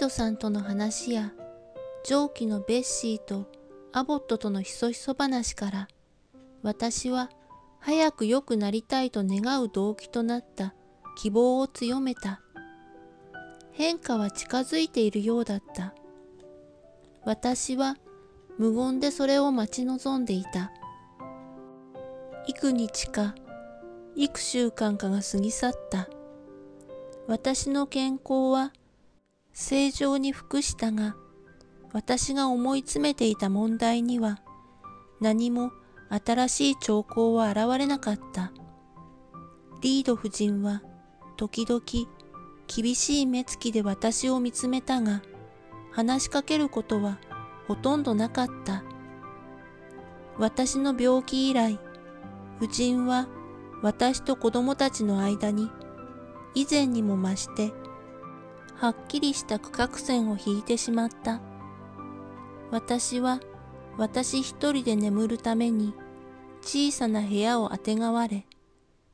ドさんとの話や、上記のベッシーとアボットとのひそひそ話から、私は早く良くなりたいと願う動機となった希望を強めた。変化は近づいているようだった。私は無言でそれを待ち望んでいた。幾日か、幾週間かが過ぎ去った。私の健康は正常に服したが、私が思い詰めていた問題には何も新しい兆候は現れなかった。リード夫人は時々厳しい目つきで私を見つめたが、話しかけることはほとんどなかった。私の病気以来、夫人は私と子供たちの間に以前にも増してはっきりした区画線を引いてしまった。私は私一人で眠るために小さな部屋をあてがわれ、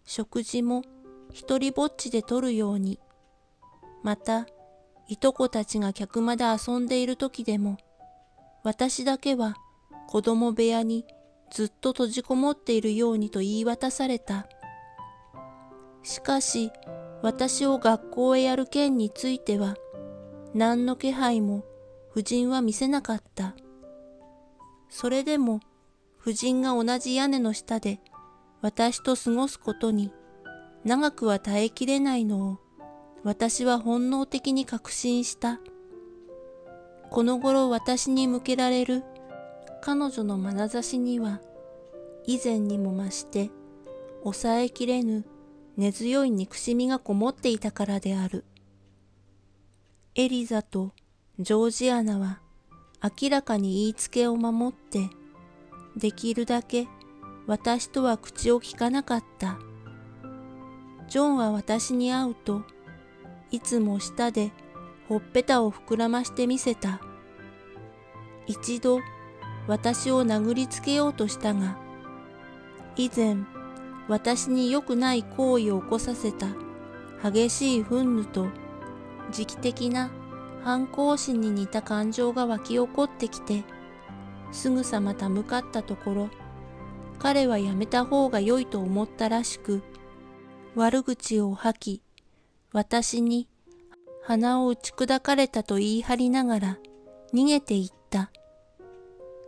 食事も一人ぼっちでとるように、また、いとこたちが客間で遊んでいる時でも、私だけは子供部屋にずっと閉じこもっているようにと言い渡された。しかし、私を学校へやる件については、何の気配も夫人は見せなかった。それでも、夫人が同じ屋根の下で私と過ごすことに長くは耐えきれないのを私は本能的に確信した。この頃私に向けられる彼女の眼差しには以前にも増して抑えきれぬ根強い憎しみがこもっていたからである。エリザとジョージアナは明らかに言いつけを守ってできるだけ私とは口を聞かなかった。ジョンは私に会うと、いつも舌でほっぺたを膨らましてみせた。一度私を殴りつけようとしたが、以前私に良くない行為を起こさせた激しい憤怒と時期的な反抗心に似た感情が湧き起こってきて、すぐさま手向かったところ、彼はやめた方が良いと思ったらしく、悪口を吐き、私に鼻を打ち砕かれたと言い張りながら逃げていった。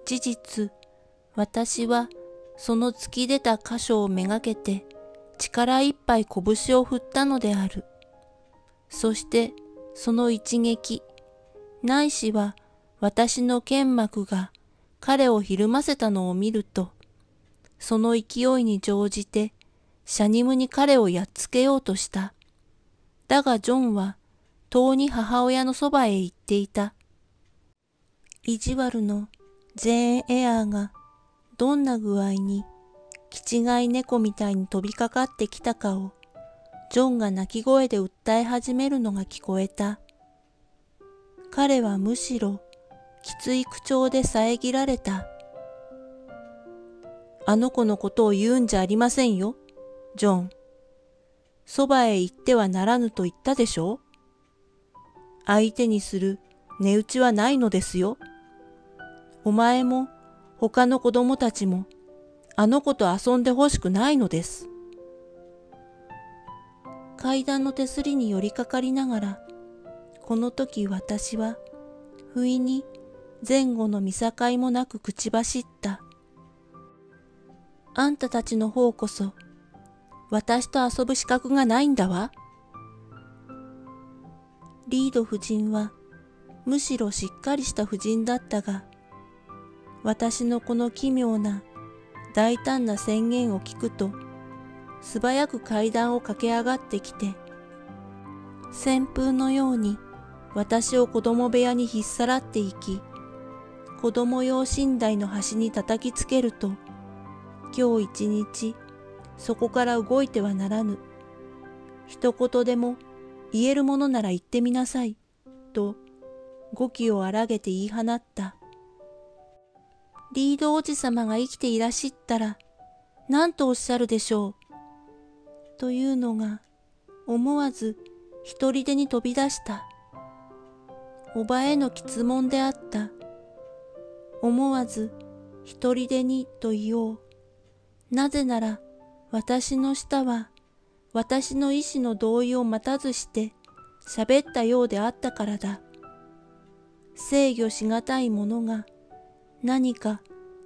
事実、私はその突き出た箇所をめがけて力いっぱい拳を振ったのである。そしてその一撃、ないしは私の剣幕が彼をひるませたのを見ると、その勢いに乗じて、シャニムに彼をやっつけようとした。だがジョンは、遠に母親のそばへ行っていた。意地悪のジェーン・エアーが、どんな具合に、気違い猫みたいに飛びかかってきたかを、ジョンが泣き声で訴え始めるのが聞こえた。彼はむしろ、きつい口調で遮られた。あの子のことを言うんじゃありませんよ、ジョン。そばへ行ってはならぬと言ったでしょ？う相手にする値打ちはないのですよ。お前も他の子供たちもあの子と遊んでほしくないのです。階段の手すりに寄りかかりながら、この時私は不意に前後の見境もなく口走った。あんたたちの方こそ、私と遊ぶ資格がないんだわ。リード夫人は、むしろしっかりした夫人だったが、私のこの奇妙な、大胆な宣言を聞くと、素早く階段を駆け上がってきて、旋風のように私を子供部屋に引っさらっていき、子供用寝台の端に叩きつけると、今日一日、そこから動いてはならぬ。一言でも言えるものなら言ってみなさい。と、語気を荒げて言い放った。リードおじさまが生きていらっしゃったら、何とおっしゃるでしょう。というのが、思わず一人でに飛び出した。おばへの質問であった。思わず一人でにと言おう。なぜなら私の舌は私の意志の同意を待たずして喋ったようであったからだ。制御しがたいものが何か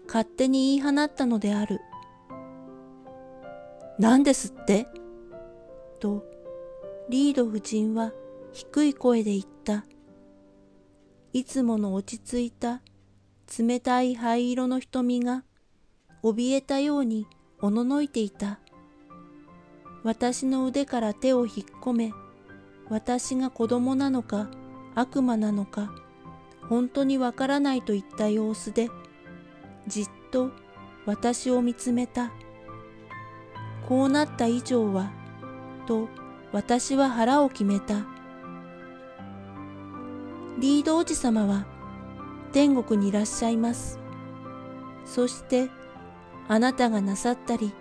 勝手に言い放ったのである。何ですって？と、リード夫人は低い声で言った。いつもの落ち着いた冷たい灰色の瞳が怯えたようにおののいていた。私の腕から手を引っ込め、私が子供なのか悪魔なのか本当にわからないといった様子で、じっと私を見つめた。こうなった以上は、と私は腹を決めた。リード王子様は天国にいらっしゃいます。そしてあなたがなさったり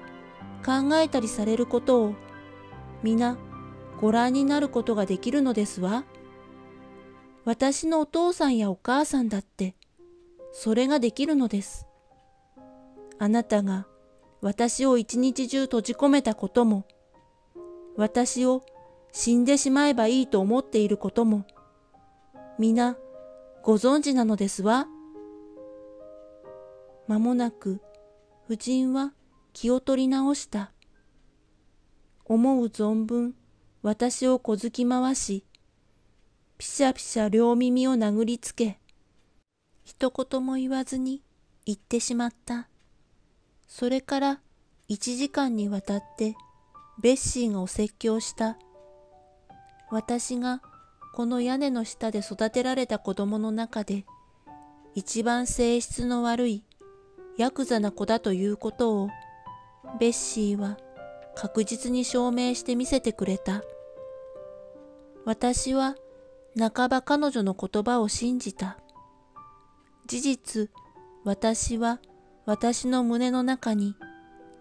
考えたりされることを皆ご覧になることができるのですわ。私のお父さんやお母さんだってそれができるのです。あなたが私を一日中閉じ込めたことも、私を死んでしまえばいいと思っていることも、皆ご存知なのですわ。間もなく夫人は気を取り直した。思う存分私を小突き回し、ピシャピシャ両耳を殴りつけ、一言も言わずに行ってしまった。それから一時間にわたってベッシーがお説教した。私がこの屋根の下で育てられた子供の中で一番性質の悪いヤクザな子だということをベッシーは確実に証明してみせてくれた。私は半ば彼女の言葉を信じた。事実、私は私の胸の中に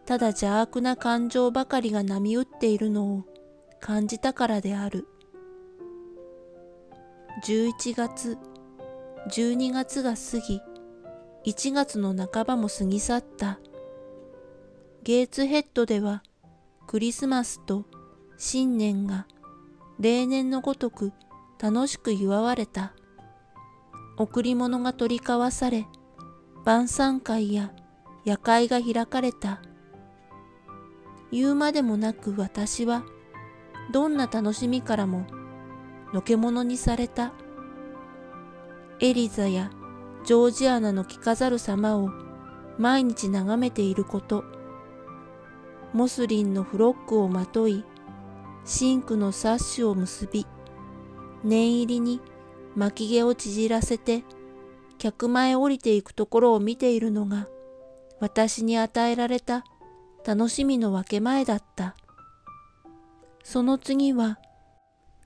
ただ邪悪な感情ばかりが波打っているのを感じたからである。11月、12月が過ぎ、1月の半ばも過ぎ去った。ゲーツヘッドではクリスマスと新年が例年のごとく楽しく祝われた。贈り物が取り交わされ、晩餐会や夜会が開かれた。言うまでもなく私は、どんな楽しみからも、のけ者にされた。エリザやジョージアナの着飾る様を毎日眺めていること。モスリンのフロックをまとい、シンクのサッシュを結び、念入りに巻き毛を縮らせて、客前降りていくところを見ているのが、私に与えられた楽しみの分け前だった。その次は、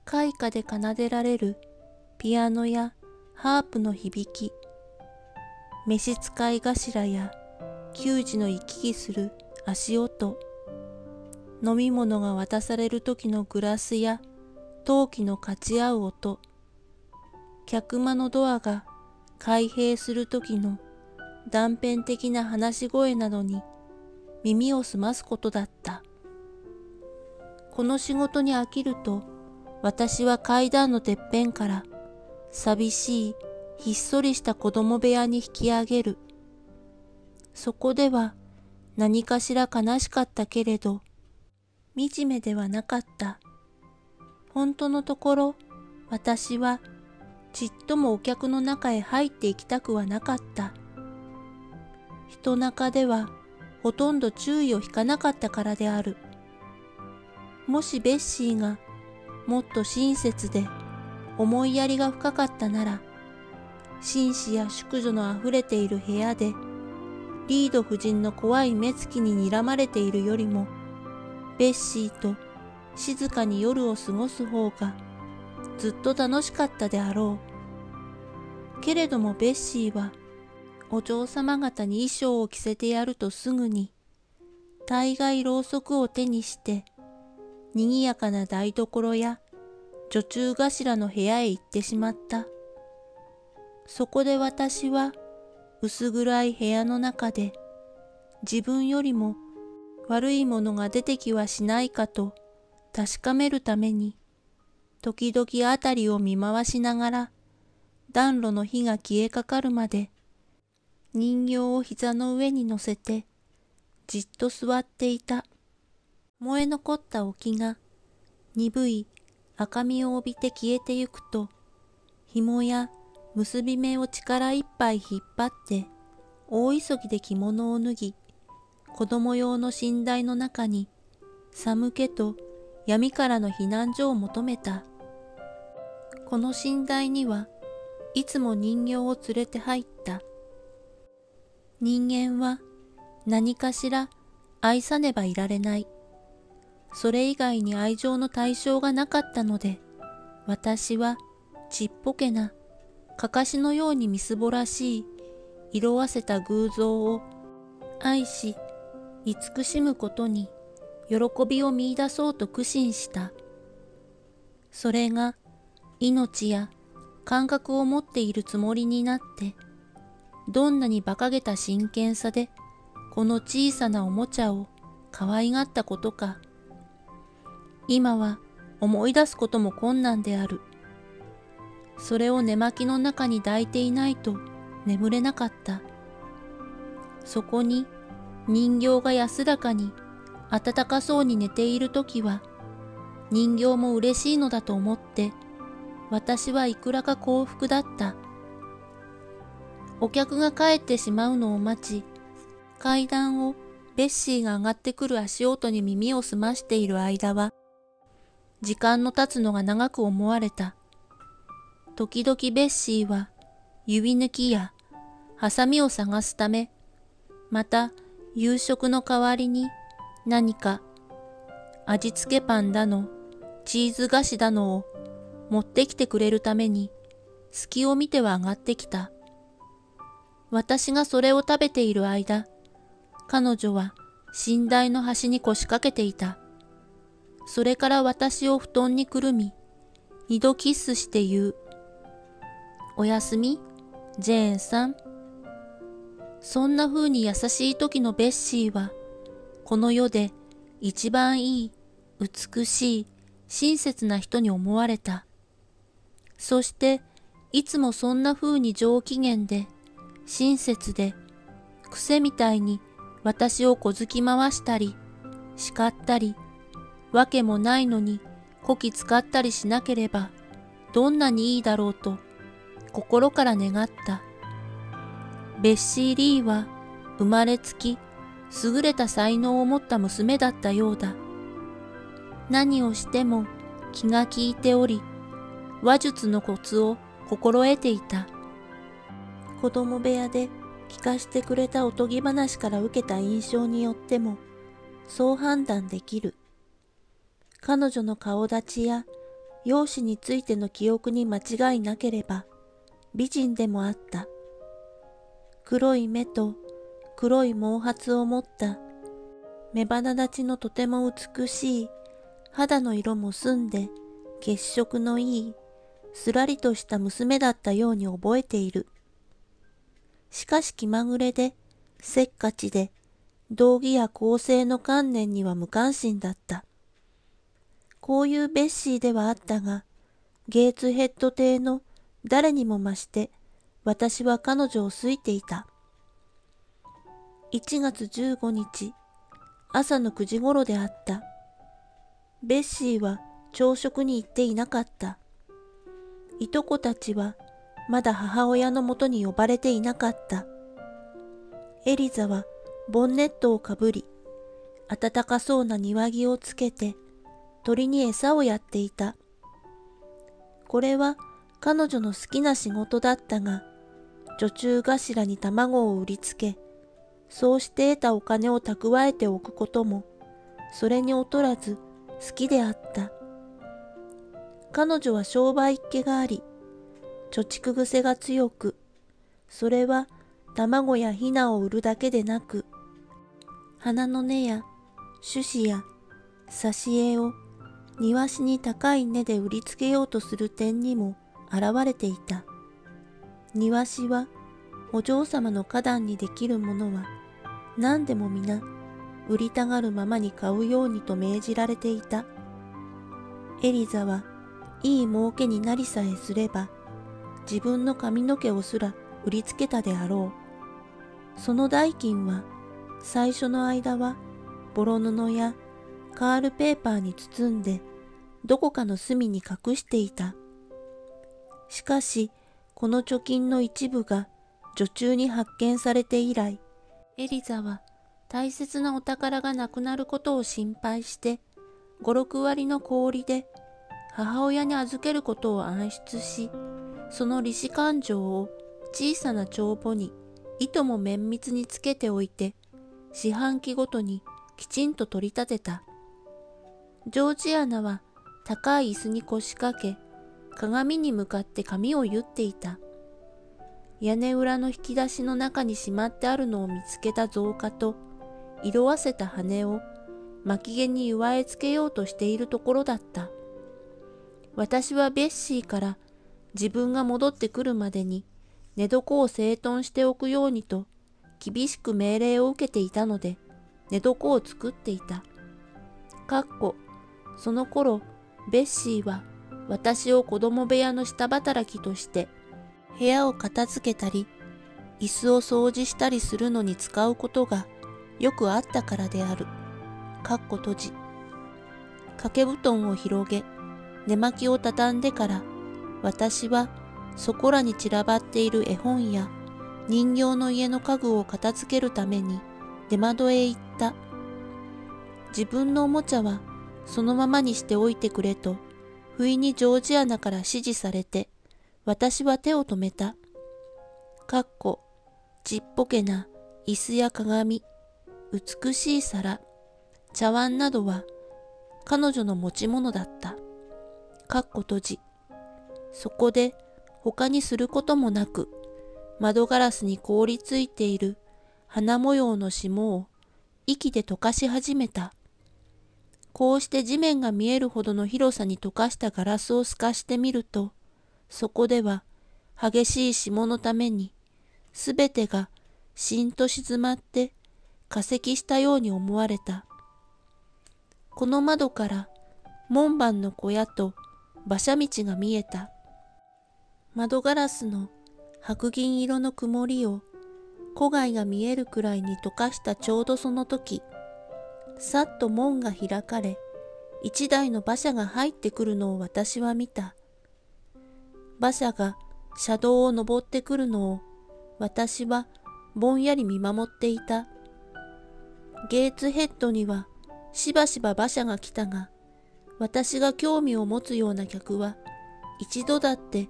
開花で奏でられるピアノやハープの響き、召使い頭や給仕の行き来する足音、飲み物が渡される時のグラスや陶器の勝ち合う音、客間のドアが開閉する時の断片的な話し声などに耳を澄ますことだった。この仕事に飽きると私は階段のてっぺんから寂しいひっそりした子供部屋に引き上げる。そこでは何かしら悲しかったけれど惨めではなかった。本当のところ私はちっともお客の中へ入っていきたくはなかった。人中ではほとんど注意を引かなかったからである。もしベッシーがもっと親切で思いやりが深かったなら、紳士や淑女の溢れている部屋で、リード夫人の怖い目つきに睨まれているよりも、ベッシーと静かに夜を過ごす方がずっと楽しかったであろう。けれどもベッシーは、お嬢様方に衣装を着せてやるとすぐに、大概ろうそくを手にして、賑やかな台所や女中頭の部屋へ行ってしまった。そこで私は薄暗い部屋の中で自分よりも悪いものが出てきはしないかと確かめるために時々あたりを見回しながら暖炉の火が消えかかるまで人形を膝の上に乗せてじっと座っていた。燃え残った沖が鈍い赤みを帯びて消えてゆくと紐や結び目を力いっぱい引っ張って大急ぎで着物を脱ぎ子供用の寝台の中に寒気と闇からの避難所を求めた。この寝台にはいつも人形を連れて入った。人間は何かしら愛さねばいられない。それ以外に愛情の対象がなかったので、私はちっぽけな、かかしのようにみすぼらしい、色あせた偶像を愛し、慈しむことに喜びを見出そうと苦心した。それが命や感覚を持っているつもりになって、どんなに馬鹿げた真剣さでこの小さなおもちゃを可愛がったことか。今は思い出すことも困難である。それを寝巻きの中に抱いていないと眠れなかった。そこに人形が安らかに暖かそうに寝ているときは人形も嬉しいのだと思って私はいくらか幸福だった。お客が帰ってしまうのを待ち、階段をベッシーが上がってくる足音に耳を澄ましている間は、時間の経つのが長く思われた。時々ベッシーは指抜きやハサミを探すため、また夕食の代わりに何か味付けパンだの、チーズ菓子だのを持ってきてくれるために隙を見ては上がってきた。私がそれを食べている間、彼女は寝台の端に腰掛けていた。それから私を布団にくるみ、二度キスして言う。おやすみ、ジェーンさん。そんな風に優しい時のベッシーは、この世で一番いい、美しい、親切な人に思われた。そして、いつもそんな風に上機嫌で、親切で、癖みたいに私を小突き回したり、叱ったり、わけもないのにこき使ったりしなければ、どんなにいいだろうと、心から願った。ベッシー・リーは生まれつき優れた才能を持った娘だったようだ。何をしても気が利いており、話術のコツを心得ていた。子供部屋で聞かしてくれたおとぎ話から受けた印象によっても、そう判断できる。彼女の顔立ちや容姿についての記憶に間違いなければ、美人でもあった。黒い目と黒い毛髪を持った目鼻立ちのとても美しい肌の色も澄んで血色のいいすらりとした娘だったように覚えている。しかし気まぐれで、せっかちで、道義や公正の観念には無関心だった。こういうベッシーではあったが、ゲーツヘッド邸の誰にも増して、私は彼女を好いていた。1月15日、朝の9時頃であった。ベッシーは朝食に行っていなかった。いとこたちはまだ母親のもとに呼ばれていなかった。エリザはボンネットをかぶり、暖かそうな庭木をつけて鳥に餌をやっていた。これは彼女の好きな仕事だったが、女中頭に卵を売りつけ、そうして得たお金を蓄えておくことも、それに劣らず好きであった。彼女は商売っ気があり、貯蓄癖が強く、それは卵やヒナを売るだけでなく、花の根や種子や挿絵を庭師に高い根で売りつけようとする点にも現れていた。庭師はお嬢様の花壇にできるものは何でも皆売りたがるままに買うようにと命じられていた。エリザはいい儲けになりさえすれば自分の髪の毛をすら売りつけたであろう。その代金は最初の間はボロ布やカールペーパーに包んでどこかの隅に隠していた。しかしこの貯金の一部が女中に発見されて以来、エリザは大切なお宝がなくなることを心配して五六割の氷で母親に預けることを暗出し、その利子勘定を小さな帳簿にいとも綿密につけておいて、四半期ごとにきちんと取り立てた。ジョージアナは高い椅子に腰掛け、鏡に向かって髪を言っていた。屋根裏の引き出しの中にしまってあるのを見つけた増加と、色あせた羽を巻き毛に祝えつけようとしているところだった。私はベッシーから自分が戻ってくるまでに寝床を整頓しておくようにと厳しく命令を受けていたので寝床を作っていた。かっこ、その頃、ベッシーは私を子供部屋の下働きとして部屋を片付けたり、椅子を掃除したりするのに使うことがよくあったからである。かっこ閉じ。掛け布団を広げ、寝巻きを畳んでから、私はそこらに散らばっている絵本や人形の家の家具を片付けるために出窓へ行った。自分のおもちゃはそのままにしておいてくれと、不意にジョージアナから指示されて、私は手を止めた。かっこ、ちっぽけな椅子や鏡、美しい皿、茶碗などは彼女の持ち物だった。かっこ閉じ。そこで他にすることもなく、窓ガラスに凍りついている花模様の霜を息で溶かし始めた。こうして地面が見えるほどの広さに溶かしたガラスを透かしてみると、そこでは激しい霜のために、すべてがしんと静まって化石したように思われた。この窓から門番の小屋と馬車道が見えた。窓ガラスの白銀色の曇りを戸外が見えるくらいに溶かしたちょうどその時、さっと門が開かれ、一台の馬車が入ってくるのを私は見た。馬車が車道を登ってくるのを私はぼんやり見守っていた。ゲーツヘッドにはしばしば馬車が来たが、私が興味を持つような客は一度だって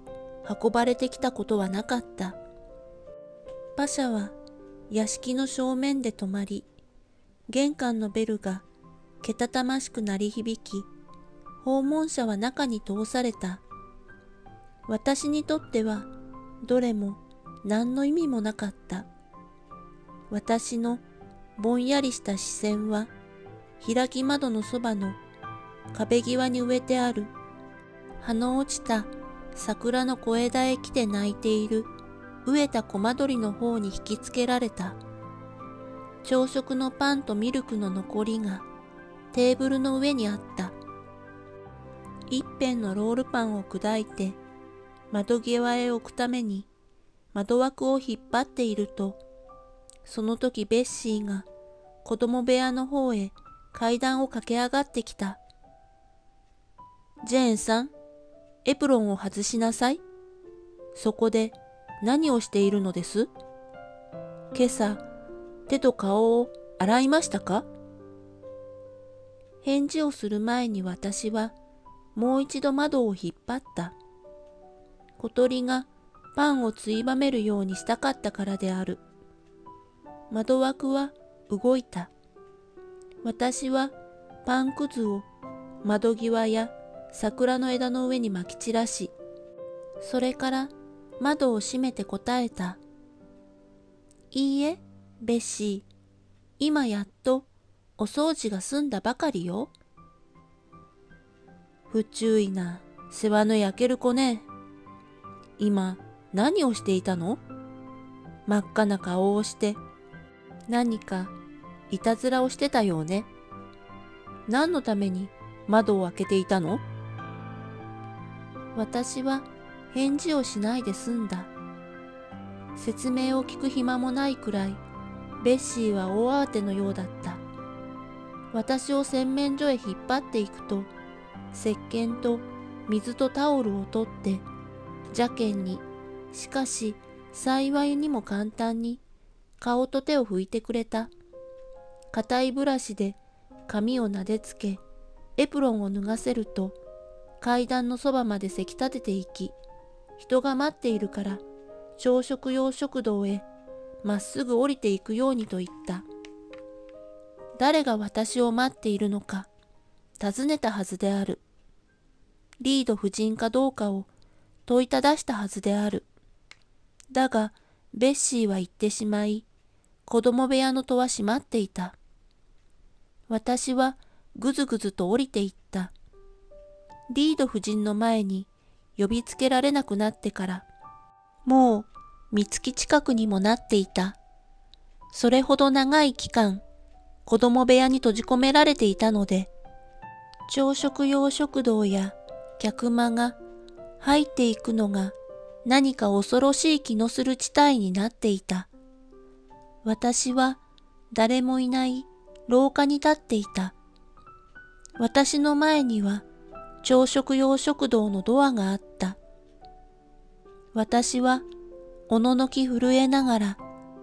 運ばれてきたことはなかった。馬車は屋敷の正面で止まり、玄関のベルがけたたましく鳴り響き、訪問者は中に通された。私にとってはどれも何の意味もなかった。私のぼんやりした視線は開き窓のそばの壁際に植えてある葉の落ちた桜の小枝へ来て泣いている飢えたコマドリの方に引きつけられた。朝食のパンとミルクの残りがテーブルの上にあった。一辺のロールパンを砕いて窓際へ置くために窓枠を引っ張っていると、その時ベッシーが子供部屋の方へ階段を駆け上がってきた。ジェーンさん、エプロンを外しなさい。そこで何をしているのです？今朝、手と顔を洗いましたか？返事をする前に私はもう一度窓を引っ張った。小鳥がパンをついばめるようにしたかったからである。窓枠は動いた。私はパンくずを窓際や桜の枝の上に撒き散らし、それから窓を閉めて答えた。いいえ、ベッシー。今やっとお掃除が済んだばかりよ。不注意な世話の焼ける子ね。今、何をしていたの？真っ赤な顔をして、何かいたずらをしてたようね。何のために窓を開けていたの？私は返事をしないで済んだ。説明を聞く暇もないくらい、ベッシーは大慌てのようだった。私を洗面所へ引っ張っていくと、石鹸と水とタオルを取って、邪険に、しかし幸いにも簡単に顔と手を拭いてくれた。硬いブラシで髪をなでつけ、エプロンを脱がせると、階段のそばまでせき立てていき、人が待っているから朝食用食堂へまっすぐ降りていくようにと言った。誰が私を待っているのか尋ねたはずである。リード夫人かどうかを問いただしたはずである。だが、ベッシーは言ってしまい、子供部屋の戸は閉まっていた。私はぐずぐずと降りていった。リード夫人の前に呼びつけられなくなってから、もう三月近くにもなっていた。それほど長い期間、子供部屋に閉じ込められていたので、朝食用食堂や客間が入っていくのが何か恐ろしい気のする地帯になっていた。私は誰もいない廊下に立っていた。私の前には朝食用食堂のドアがあった。私はおののき震えながら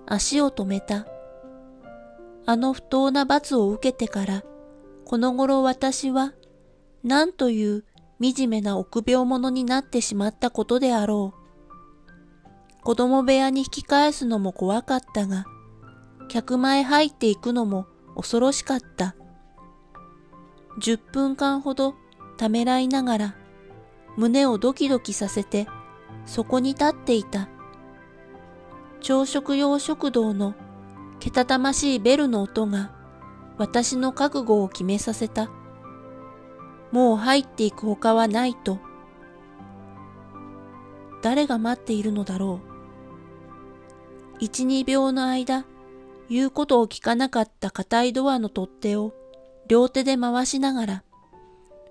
足を止めた。あの不当な罰を受けてから、この頃私は何という惨めな臆病者になってしまったことであろう。子供部屋に引き返すのも怖かったが、客前入っていくのも恐ろしかった。10分間ほどためらいながら、胸をドキドキさせて、そこに立っていた。朝食用食堂のけたたましいベルの音が私の覚悟を決めさせた。もう入っていくほかはないと。誰が待っているのだろう。一、二秒の間、言うことを聞かなかった硬いドアの取っ手を両手で回しながら、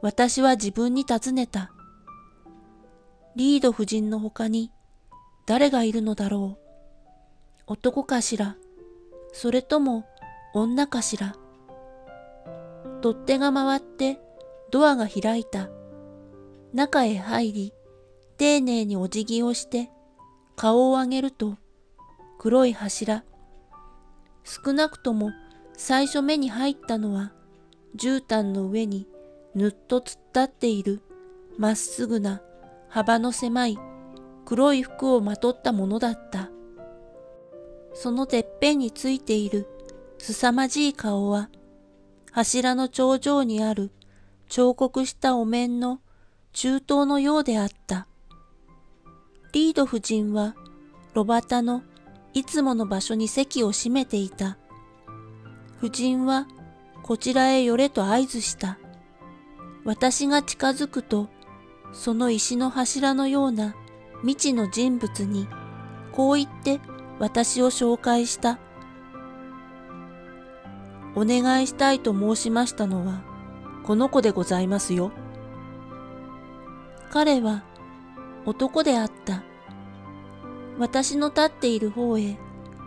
私は自分に尋ねた。リード夫人の他に誰がいるのだろう。男かしらそれとも女かしら取っ手が回ってドアが開いた。中へ入り、丁寧にお辞儀をして顔を上げると黒い柱。少なくとも最初目に入ったのは絨毯の上にぬっと突っ立っているまっすぐな幅の狭い黒い服をまとったものだった。そのてっぺんについている凄まじい顔は柱の頂上にある彫刻したお面の中東のようであった。リード夫人はロバタのいつもの場所に席を占めていた。夫人はこちらへ寄れと合図した。私が近づくと、その石の柱のような未知の人物に、こう言って私を紹介した。お願いしたいと申しましたのは、この子でございますよ。彼は男であった。私の立っている方へ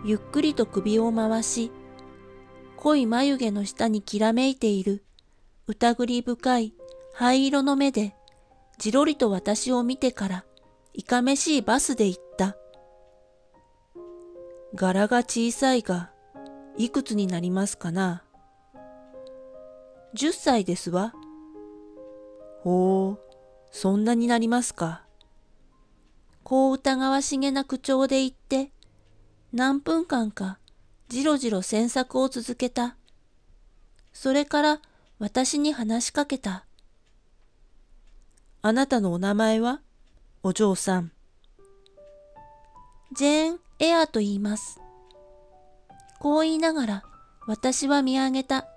ゆっくりと首を回し、濃い眉毛の下にきらめいている疑り深い灰色の目でじろりと私を見てからいかめしいバスで言った。柄が小さいが、いくつになりますかな十歳ですわ。ほう、そんなになりますか。こう疑わしげな口調で言って、何分間かじろじろ詮索を続けた。それから私に話しかけた。あなたのお名前は？お嬢さん。ジェーン・エアーと言います。こう言いながら私は見上げた。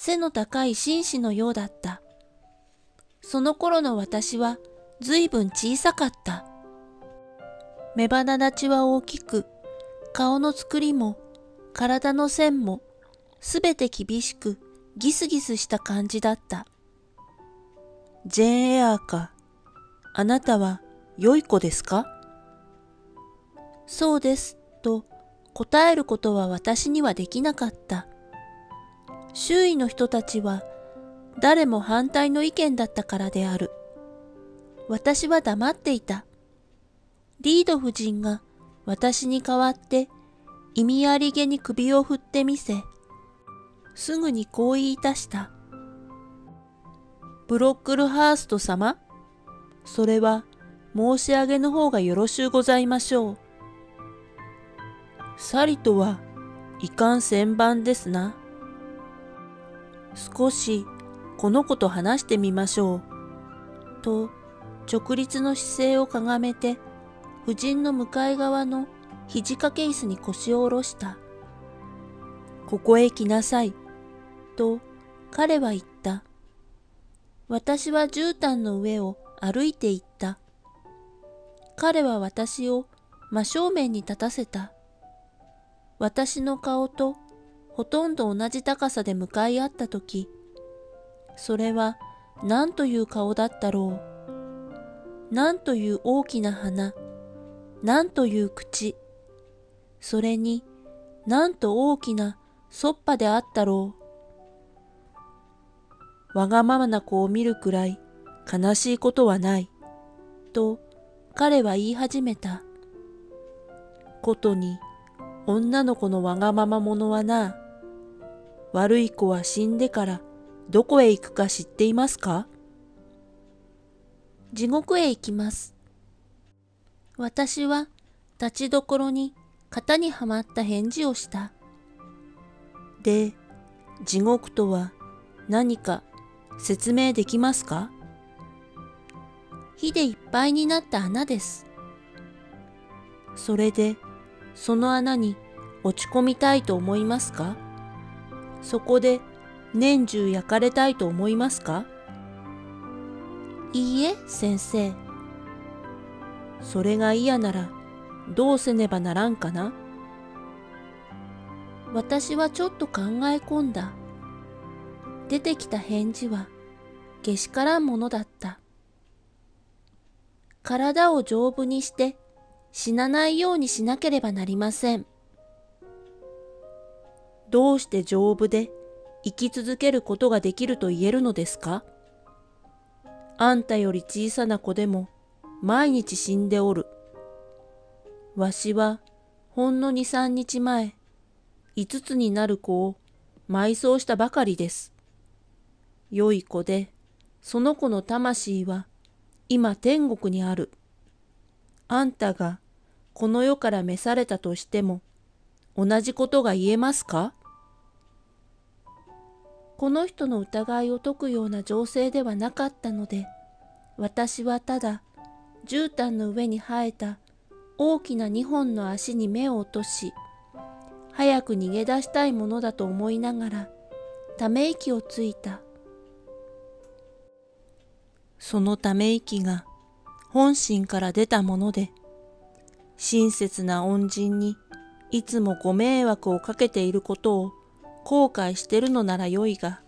背の高い紳士のようだった。その頃の私は随分小さかった。目鼻立ちは大きく、顔の作りも、体の線も、すべて厳しく、ギスギスした感じだった。ジェーンエアーか。あなたは良い子ですか？そうです、と答えることは私にはできなかった。周囲の人たちは誰も反対の意見だったからである。私は黙っていた。リード夫人が私に代わって意味ありげに首を振ってみせ、すぐにこう言いたした。ブロックルハースト様それは申し上げの方がよろしゅうございましょう。サリとはいかん千番ですな。少しこの子と話してみましょう。と直立の姿勢をかがめて夫人の向かい側の肘掛け椅子に腰を下ろした。ここへ来なさい。と彼は言った。私は絨毯の上を歩いて行った。彼は私を真正面に立たせた。私の顔とほとんど同じ高さで向かい合ったとき、それは何という顔だったろう？何という大きな鼻、何という口、それになんと大きなそっぱであったろう？わがままな子を見るくらい悲しいことはない。と彼は言い始めた。ことに女の子のわがまま者はな。悪い子は死んでからどこへ行くか知っていますか？地獄へ行きます。私は立ちどころに型にはまった返事をした。で、地獄とは何か説明できますか？火でいっぱいになった穴です。それで、その穴に落ち込みたいと思いますか？そこで年中焼かれたいと思いますか？いいえ、先生。それが嫌ならどうせねばならんかな？私はちょっと考え込んだ。出てきた返事は、けしからんものだった。体を丈夫にして死なないようにしなければなりません。どうして丈夫で生き続けることができると言えるのですか？あんたより小さな子でも毎日死んでおる。わしはほんの二三日前、五つになる子を埋葬したばかりです。良い子で、その子の魂は今天国にある。あんたがこの世から召されたとしても同じことが言えますか？この人の疑いを解くような情勢ではなかったので、私はただ絨毯の上に生えた大きな二本の足に目を落とし、早く逃げ出したいものだと思いながら、ため息をついた。そのため息が本心から出たもので、親切な恩人にいつもご迷惑をかけていることを後悔してるのならよいが。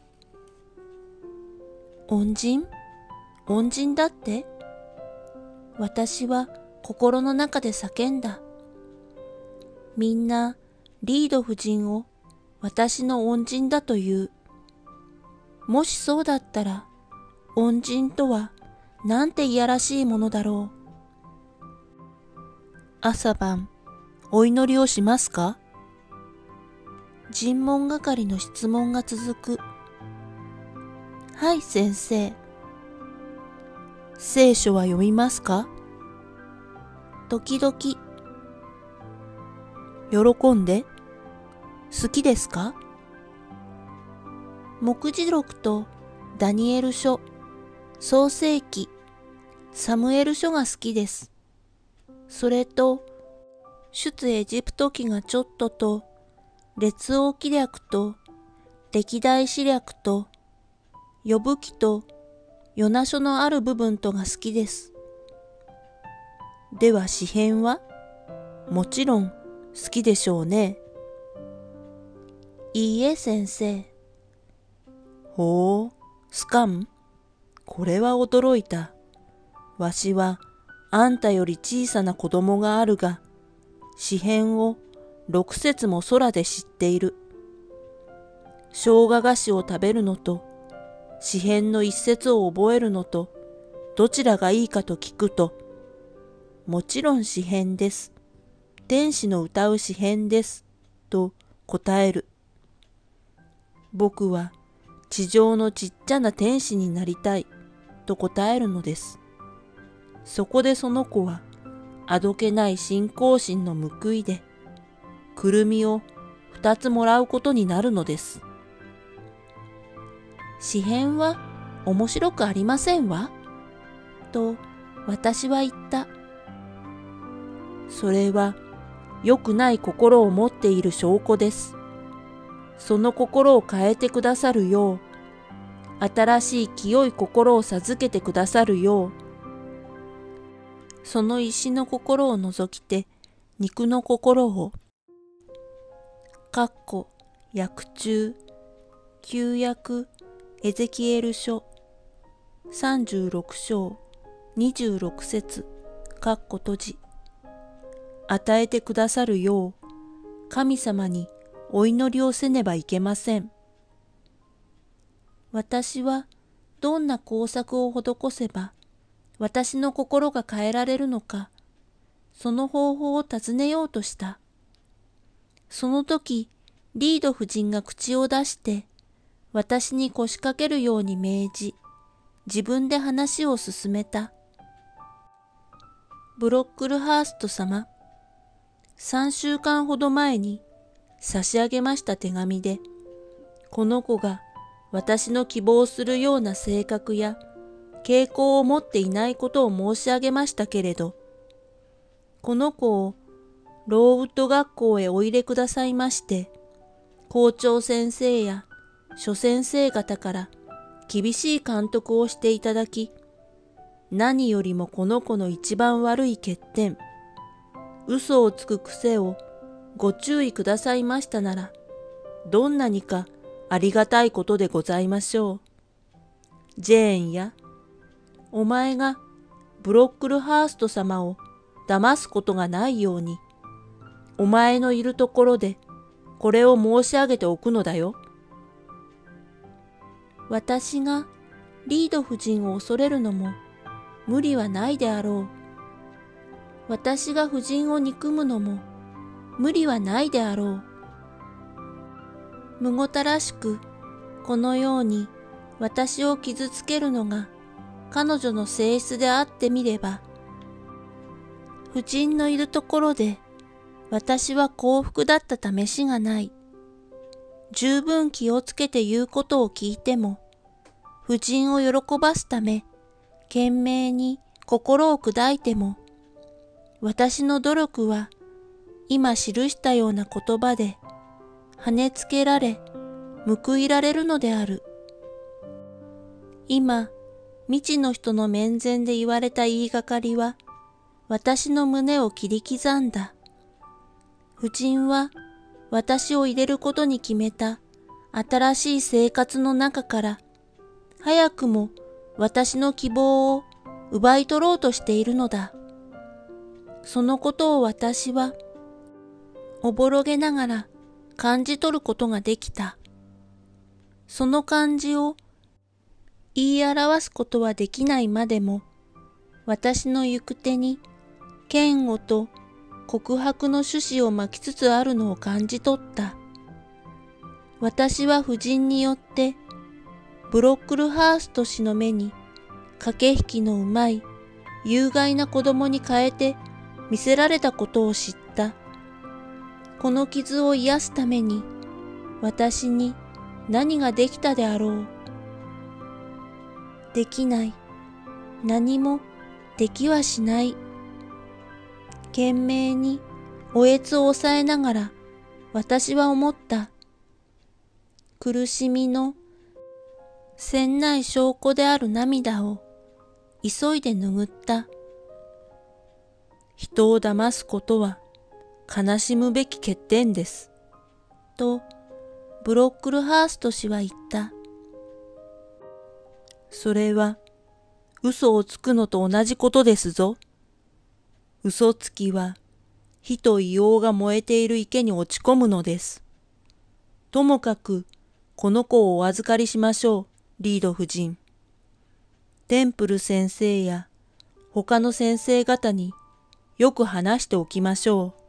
恩人？恩人だって？私は心の中で叫んだ。みんなリード夫人を私の恩人だという。もしそうだったら恩人とはなんていやらしいものだろう。朝晩、お祈りをしますか？尋問係の質問が続く。はい、先生。聖書は読みますか？時々。喜んで好きですか？目次録とダニエル書創世記、サムエル書が好きです。それと、出エジプト記がちょっとと、列王記略と、歴代史略と、呼ぶ記と、ヨナ書のある部分とが好きです。では詩編はもちろん好きでしょうね。いいえ先生。ほう、スカンこれは驚いた。わしはあんたより小さな子供があるが、詩編を六節も空で知っている。生姜菓子を食べるのと、詩編の一節を覚えるのと、どちらがいいかと聞くと、もちろん詩編です。天使の歌う詩編です。と答える。僕は地上のちっちゃな天使になりたいと答えるのです。そこでその子はあどけない信仰心の報いで、くるみを二つもらうことになるのです。詩編は面白くありませんわ。と私は言った。それは良くない心を持っている証拠です。その心を変えてくださるよう、新しい清い心を授けてくださるよう、その石の心を除きて肉の心を、かっこ、薬中、旧約、エゼキエル書、36章、26節、かっこ閉じ、与えてくださるよう、神様にお祈りをせねばいけません。私はどんな工作を施せば私の心が変えられるのか、その方法を尋ねようとした。その時、リード夫人が口を出して、私に腰掛けるように命じ、自分で話を進めた。ブロックルハースト様、3週間ほど前に差し上げました手紙で、この子が私の希望するような性格や傾向を持っていないことを申し上げましたけれど、この子をローウッド学校へお入れくださいまして、校長先生や諸先生方から厳しい監督をしていただき、何よりもこの子の一番悪い欠点、嘘をつく癖をご注意くださいましたなら、どんなにかありがたいことでございましょう。ジェーンや、お前がブロックルハースト様を騙すことがないように、お前のいるところでこれを申し上げておくのだよ。私がリード夫人を恐れるのも無理はないであろう。私が夫人を憎むのも無理はないであろう。むごたらしくこのように私を傷つけるのが彼女の性質であってみれば、夫人のいるところで私は幸福だった試しがない。十分気をつけて言うことを聞いても、夫人を喜ばすため、懸命に心を砕いても、私の努力は今記したような言葉で跳ねつけられ報いられるのである。今、未知の人の面前で言われた言いがかりは私の胸を切り刻んだ。夫人は私を入れることに決めた新しい生活の中から早くも私の希望を奪い取ろうとしているのだ。そのことを私は、おぼろげながら感じ取ることができた。その感じを言い表すことはできないまでも、私の行く手に嫌悪と告白の趣旨を巻きつつあるのを感じ取った。私は夫人によってブロックルハースト氏の目に駆け引きのうまい有害な子供に変えて見せられたことを知った。この傷を癒すために私に何ができたであろう。できない。何もできはしない。懸命におえつを抑えながら私は思った。苦しみのせんない証拠である涙を急いで拭った。人を騙すことは悲しむべき欠点です。と、ブロックルハースト氏は言った。それは、嘘をつくのと同じことですぞ。嘘つきは、火と硫黄が燃えている池に落ち込むのです。ともかく、この子をお預かりしましょう、リード夫人。テンプル先生や他の先生方によく話しておきましょう。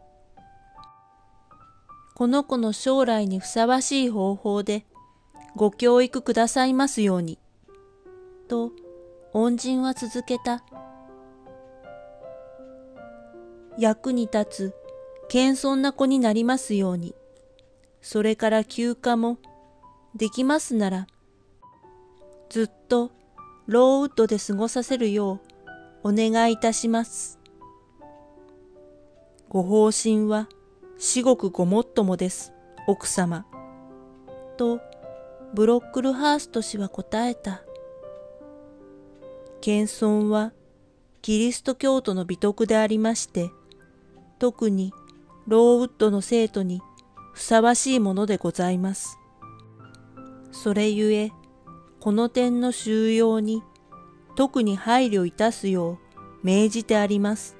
この子の将来にふさわしい方法でご教育くださいますように。と、恩人は続けた。役に立つ、謙遜な子になりますように。それから休暇も、できますなら、ずっとローウッドで過ごさせるようお願いいたします。ご方針は至極ごもっともです、奥様。と、ブロックルハースト氏は答えた。謙遜はキリスト教徒の美徳でありまして、特にローウッドの生徒にふさわしいものでございます。それゆえ、この点の収容に特に配慮いたすよう命じてあります。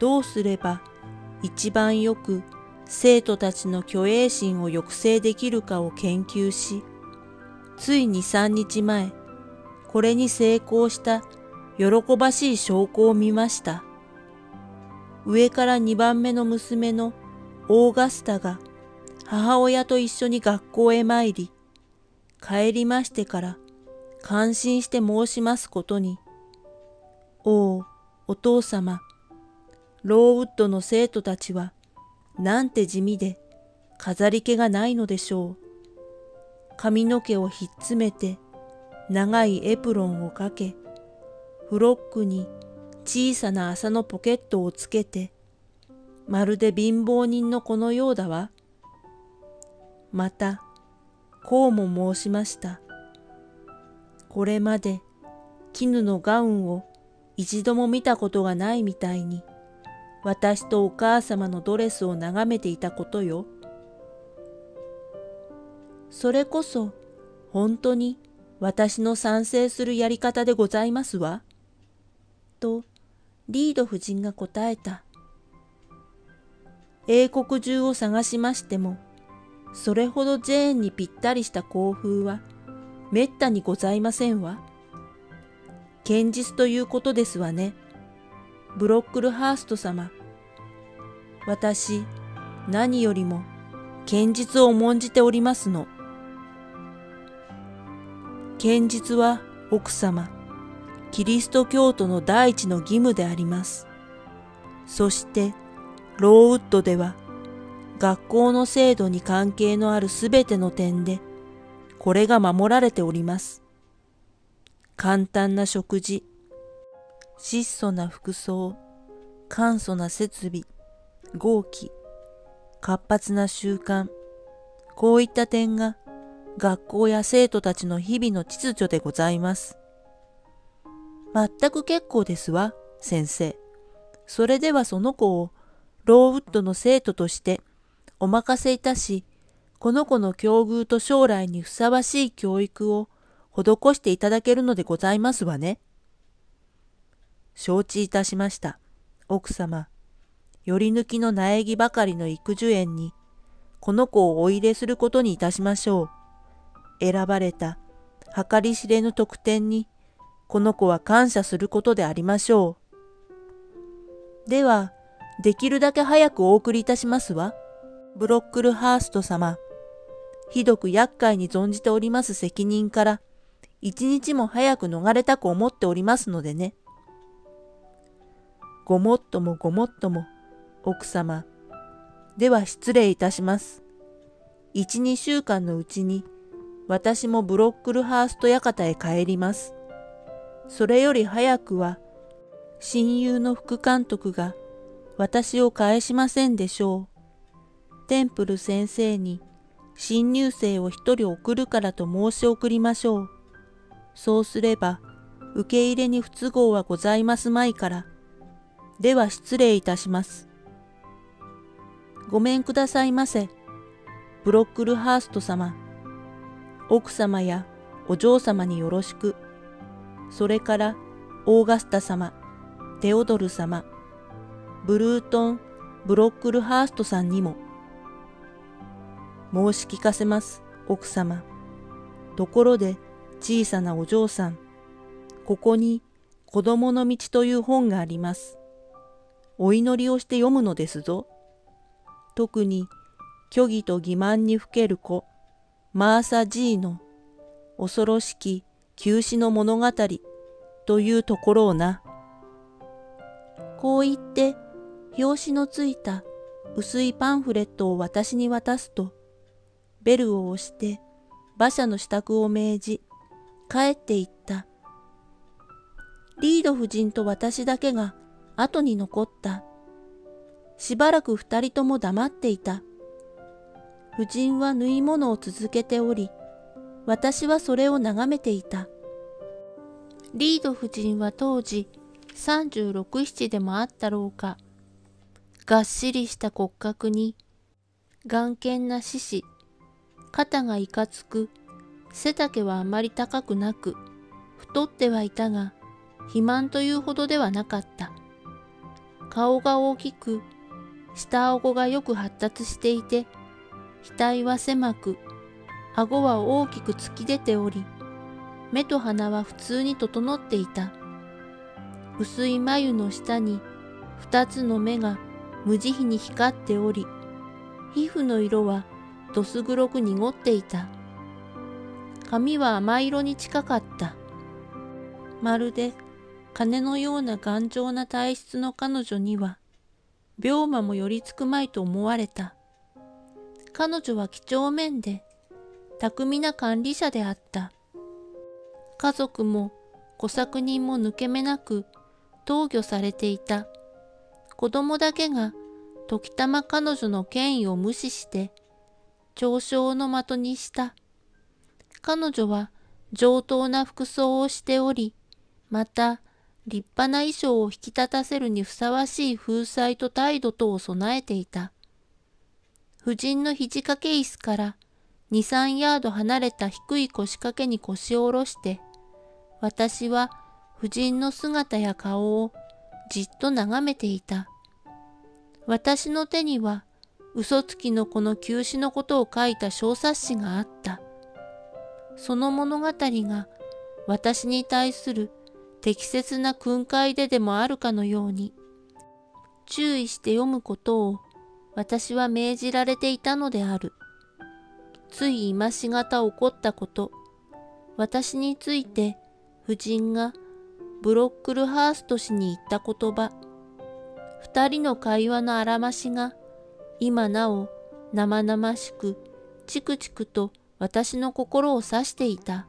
どうすれば一番よく生徒たちの虚栄心を抑制できるかを研究し、ついに3日前、これに成功した喜ばしい証拠を見ました。上から2番目の娘のオーガスタが母親と一緒に学校へ参り、帰りましてから感心して申しますことに、おお、お父様、ローウッドの生徒たちは、なんて地味で飾り気がないのでしょう。髪の毛をひっつめて、長いエプロンをかけ、フロックに小さな麻のポケットをつけて、まるで貧乏人の子のようだわ。また、こうも申しました。これまで絹のガウンを一度も見たことがないみたいに、私とお母様のドレスを眺めていたことよ。それこそ本当に私の賛成するやり方でございますわ。とリード夫人が答えた。英国中を探しましても、それほどジェーンにぴったりした校風はめったにございませんわ。堅実ということですわね。ブロックルハースト様。私、何よりも堅実を重んじておりますの。堅実は奥様、キリスト教徒の第一の義務であります。そして、ローウッドでは、学校の制度に関係のあるすべての点で、これが守られております。簡単な食事、質素な服装、簡素な設備、豪気、活発な習慣、こういった点が学校や生徒たちの日々の秩序でございます。全く結構ですわ、先生。それではその子をローウッドの生徒としてお任せいたし、この子の境遇と将来にふさわしい教育を施していただけるのでございますわね。承知いたしました。奥様、より抜きの苗木ばかりの育樹園に、この子をお入れすることにいたしましょう。選ばれた、計り知れぬ特典に、この子は感謝することでありましょう。では、できるだけ早くお送りいたしますわ。ブロックルハースト様。ひどく厄介に存じております責任から、一日も早く逃れたく思っておりますのでね。ごもっともごもっとも、奥様。では失礼いたします。一、二週間のうちに、私もブロックルハースト館へ帰ります。それより早くは、親友の副監督が私を返しませんでしょう。テンプル先生に新入生を一人送るからと申し送りましょう。そうすれば、受け入れに不都合はございますまいから。では失礼いたします。ごめんくださいませ。ブロックルハースト様。奥様やお嬢様によろしく。それからオーガスタ様、テオドル様、ブルートン・ブロックルハーストさんにも。申し聞かせます、奥様。ところで小さなお嬢さん、ここに子供の道という本があります。お祈りをして読むのですぞ。特に虚偽と欺瞞にふける子、マーサ・ジーの恐ろしき休止の物語というところをな。こう言って、表紙のついた薄いパンフレットを私に渡すと、ベルを押して馬車の支度を命じ、帰っていった。リード夫人と私だけが後に残った。しばらく二人とも黙っていた。夫人は縫い物を続けており、私はそれを眺めていた。リード夫人は当時36、7でもあったろうか。がっしりした骨格に、眼見な獅子、肩がいかつく、背丈はあまり高くなく、太ってはいたが、肥満というほどではなかった。顔が大きく、下顎がよく発達していて、額は狭く、顎は大きく突き出ており、目と鼻は普通に整っていた。薄い眉の下に二つの目が無慈悲に光っており、皮膚の色はどす黒く濁っていた。髪は甘色に近かった。まるで金のような頑丈な体質の彼女には、病魔も寄りつくまいと思われた。彼女は几帳面で、巧みな管理者であった。家族も小作人も抜け目なく投御されていた。子供だけが時たま彼女の権威を無視して嘲笑の的にした。彼女は上等な服装をしており、また立派な衣装を引き立たせるにふさわしい風采と態度とを備えていた。夫人の肘掛け椅子から2、3ヤード離れた低い腰掛けに腰を下ろして、私は夫人の姿や顔をじっと眺めていた。私の手には嘘つきの子の休止のことを書いた小冊子があった。その物語が私に対する適切な訓戒ででもあるかのように、注意して読むことを私は命じられていたのである。つい今しがた起こったこと、私について夫人がブロックルハースト氏に言った言葉、二人の会話のあらましが、今なお生々しく、チクチクと私の心を指していた。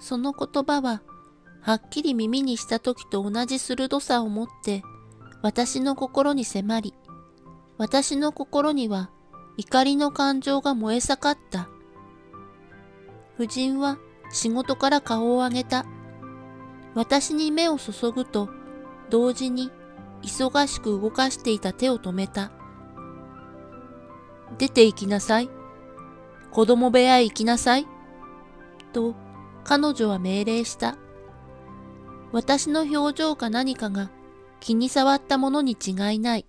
その言葉は、はっきり耳にした時と同じ鋭さを持って、私の心に迫り、私の心には怒りの感情が燃え盛った。夫人は仕事から顔を上げた。私に目を注ぐと、同時に忙しく動かしていた手を止めた。出て行きなさい。子供部屋へ行きなさい。と、彼女は命令した。私の表情か何かが気に障ったものに違いない。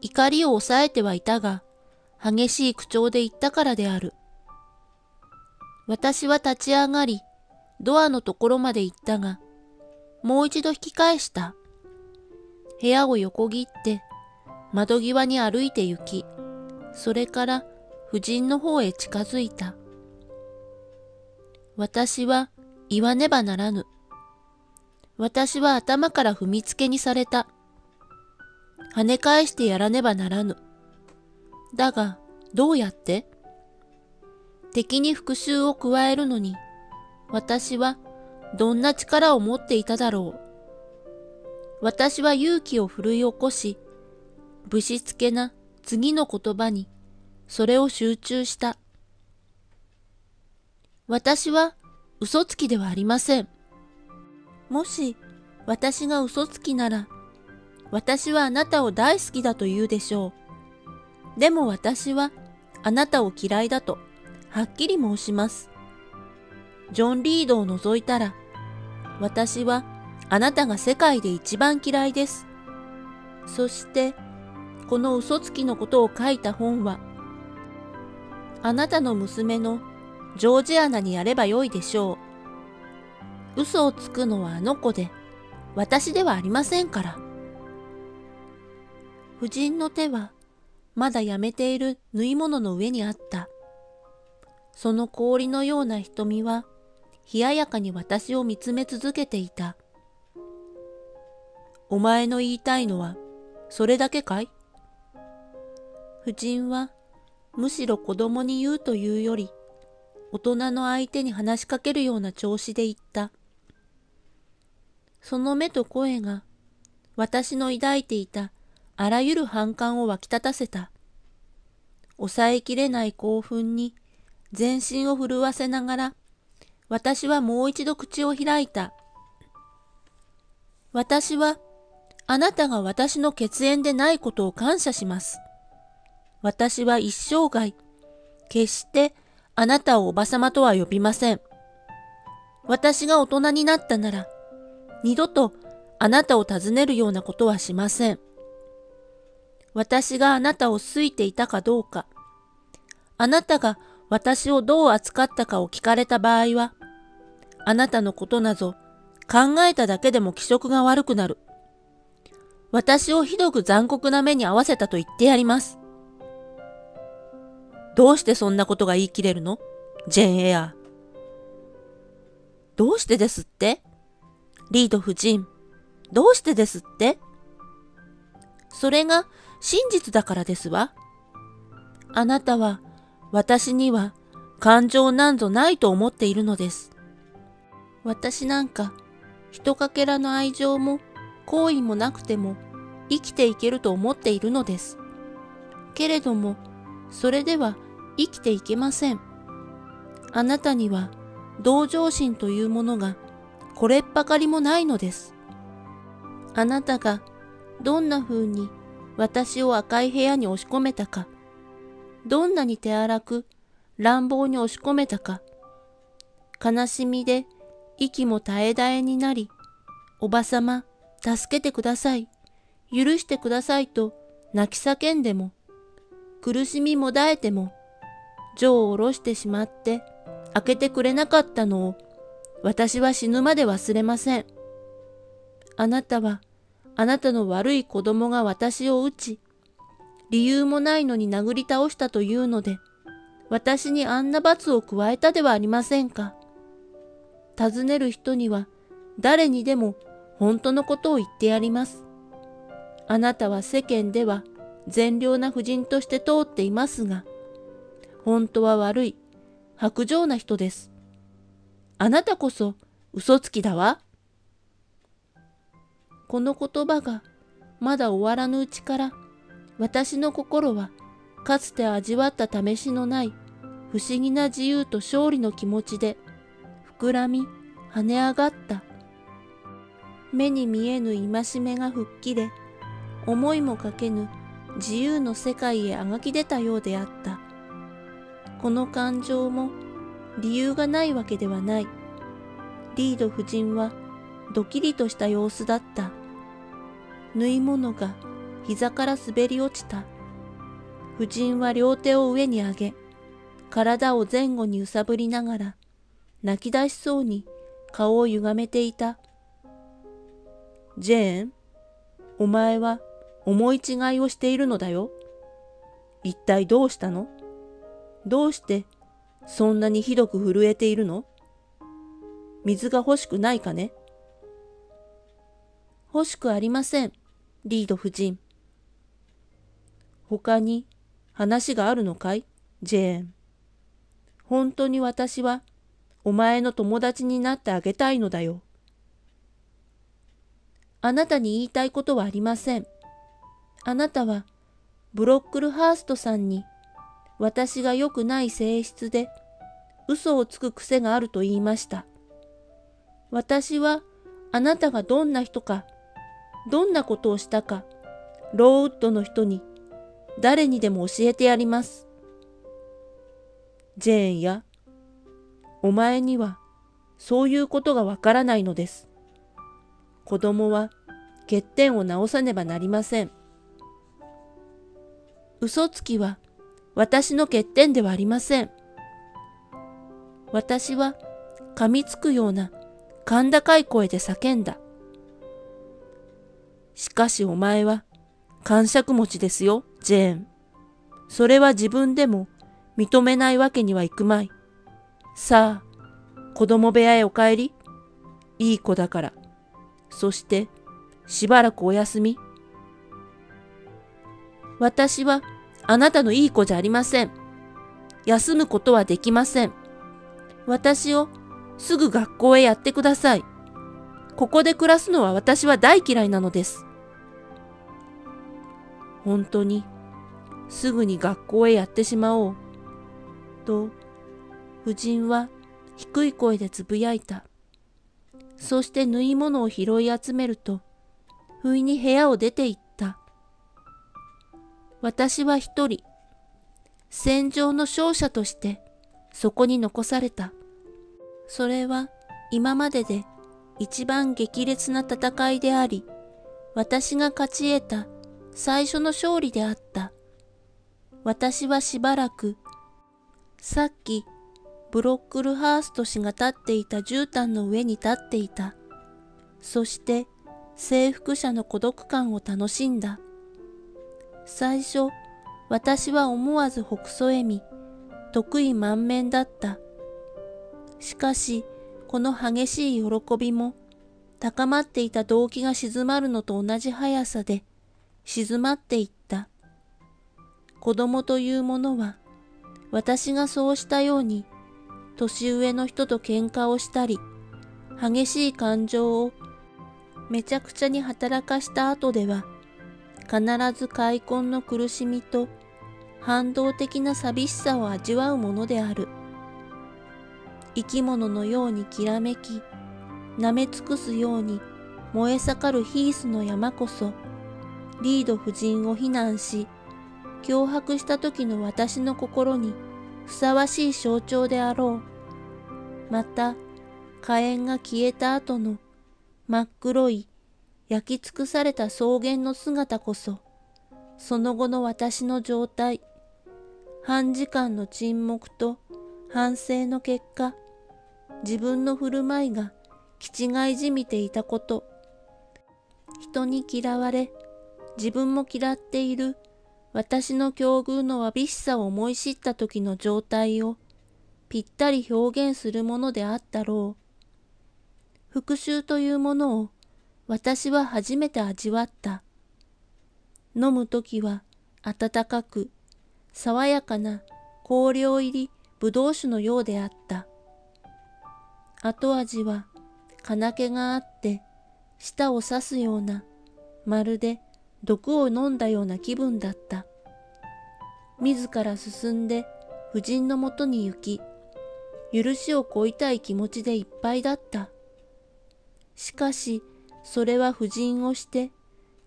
怒りを抑えてはいたが、激しい口調で言ったからである。私は立ち上がり、ドアのところまで行ったが、もう一度引き返した。部屋を横切って、窓際に歩いて行き、それから夫人の方へ近づいた。私は言わねばならぬ。私は頭から踏みつけにされた。跳ね返してやらねばならぬ。だが、どうやって？敵に復讐を加えるのに、私はどんな力を持っていただろう？私は勇気を振るい起こし、ぶしつけな次の言葉に、それを集中した。私は嘘つきではありません。もし私が嘘つきなら、私はあなたを大好きだと言うでしょう。でも私はあなたを嫌いだとはっきり申します。ジョン・リードを除いたら、私はあなたが世界で一番嫌いです。そして、この嘘つきのことを書いた本は、あなたの娘のジョージアナにやればよいでしょう。嘘をつくのはあの子で、私ではありませんから。夫人の手は、まだやめている縫い物の上にあった。その氷のような瞳は、冷ややかに私を見つめ続けていた。お前の言いたいのは、それだけかい？夫人は、むしろ子供に言うというより、大人の相手に話しかけるような調子で言った。その目と声が、私の抱いていたあらゆる反感を湧き立たせた。抑えきれない興奮に全身を震わせながら、私はもう一度口を開いた。私は、あなたが私の血縁でないことを感謝します。私は一生涯、決してあなたをおばさまとは呼びません。私が大人になったなら、二度とあなたを訪ねるようなことはしません。私があなたを好いていたかどうか、あなたが私をどう扱ったかを聞かれた場合は、あなたのことなぞ考えただけでも気色が悪くなる。私をひどく残酷な目に合わせたと言ってやります。どうしてそんなことが言い切れるの？ジェーン・エア。どうしてですって？リード夫人。どうしてですって？それが真実だからですわ。あなたは私には感情なんぞないと思っているのです。私なんか、ひとかけらの愛情も好意もなくても生きていけると思っているのです。けれども、それでは生きていけません。あなたには同情心というものがこれっぱかりもないのです。あなたがどんな風に私を赤い部屋に押し込めたか、どんなに手荒く乱暴に押し込めたか、悲しみで息も絶え絶えになり、おばさま、助けてください、許してくださいと泣き叫んでも、苦しみもだえても、錠を下ろしてしまって開けてくれなかったのを私は死ぬまで忘れません。あなたはあなたの悪い子供が私を撃ち、理由もないのに殴り倒したというので、私にあんな罰を加えたではありませんか。尋ねる人には誰にでも本当のことを言ってやります。あなたは世間では善良な婦人として通っていますが、本当は悪い、薄情な人です。あなたこそ嘘つきだわ。この言葉がまだ終わらぬうちから私の心はかつて味わった試しのない不思議な自由と勝利の気持ちで膨らみ跳ね上がった。目に見えぬ戒めが吹っ切れ思いもかけぬ自由の世界へあがき出たようであった。この感情も理由がないわけではない。リード夫人はドキリとした様子だった。縫い物が膝から滑り落ちた。夫人は両手を上に上げ、体を前後に揺さぶりながら、泣き出しそうに顔を歪めていた。ジェーン、お前は思い違いをしているのだよ。一体どうしたの？どうしてそんなにひどく震えているの？水が欲しくないかね？欲しくありません。リード夫人。他に話があるのかい？ジェーン。本当に私はお前の友達になってあげたいのだよ。あなたに言いたいことはありません。あなたはブロックルハーストさんに私が良くない性質で嘘をつく癖があると言いました。私はあなたがどんな人かどんなことをしたか、ローウッドの人に誰にでも教えてやります。ジェーンや、お前にはそういうことがわからないのです。子供は欠点を直さねばなりません。嘘つきは私の欠点ではありません。私は噛みつくような甲高い声で叫んだ。しかしお前は感触持ちですよ、ジェーン。それは自分でも認めないわけにはいくまい。さあ、子供部屋へお帰り。いい子だから。そして、しばらくお休み。私はあなたのいい子じゃありません。休むことはできません。私をすぐ学校へやってください。ここで暮らすのは私は大嫌いなのです。本当に、すぐに学校へやってしまおう。と、夫人は低い声でつぶやいた。そして縫い物を拾い集めると、不意に部屋を出て行った。私は一人、戦場の勝者としてそこに残された。それは今までで一番激烈な戦いであり、私が勝ち得た最初の勝利であった。私はしばらく、さっきブロックルハースト氏が立っていた絨毯の上に立っていた。そして征服者の孤独感を楽しんだ。最初、私は思わずほくそ笑み、得意満面だった。しかし、この激しい喜びも、高まっていた動機が静まるのと同じ速さで、静まっていった。子供というものは、私がそうしたように、年上の人と喧嘩をしたり、激しい感情をめちゃくちゃに働かした後では、必ず開墾の苦しみと反動的な寂しさを味わうものである。生き物のようにきらめき、舐め尽くすように燃え盛るヒースの山こそ、リード夫人を非難し、脅迫した時の私の心にふさわしい象徴であろう。また、火炎が消えた後の真っ黒い焼き尽くされた草原の姿こそ、その後の私の状態、半時間の沈黙と反省の結果、自分の振る舞いが気違いじみていたこと、人に嫌われ、自分も嫌っている私の境遇のわびしさを思い知った時の状態をぴったり表現するものであったろう。復讐というものを私は初めて味わった。飲むときは温かく、爽やかな香料入りぶどう酒のようであった。後味は金気があって、舌を刺すような、まるで毒を飲んだような気分だった。自ら進んで夫人のもとに行き、許しを乞いたい気持ちでいっぱいだった。しかし、それは夫人をして、